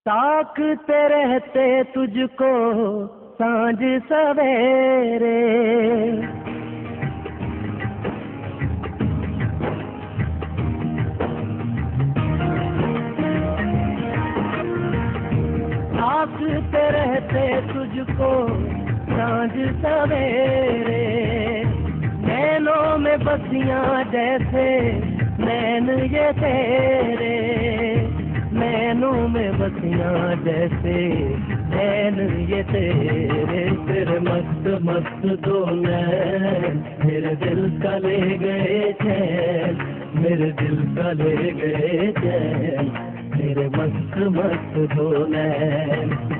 ताकते रहते तुझको साँझ सवेरे। ताकते रहते तुझको साँझ सवेरे। नैनों में बसियाँ जैसे नैन ये तेरे। नैनों में बसिया जैसे, नैन ये तेरे फिर मस्त मस्त दो नैन। मेरे दिल का ले गए चैन, मेरे दिल का ले गए चैन। मेरे मस्त मस्त दो नैन।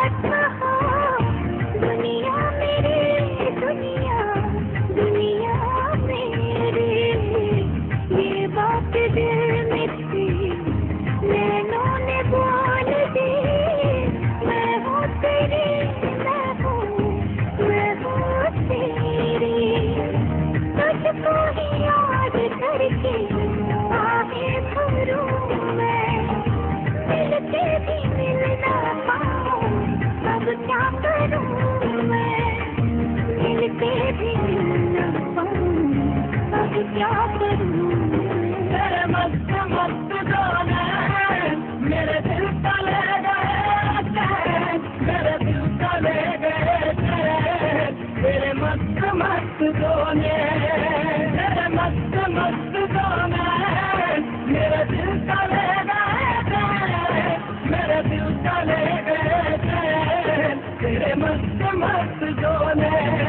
अब क्या करूँ मैं मिल के भी ना पाऊँ अब क्या करूँ तेरे मस्त मस्त नैन मेरे दिल का ले गए मेरे दिल का ले गए तेरे मस्त मस्त नैन तेरे मस्त मस्त जोने।